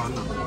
があんなの。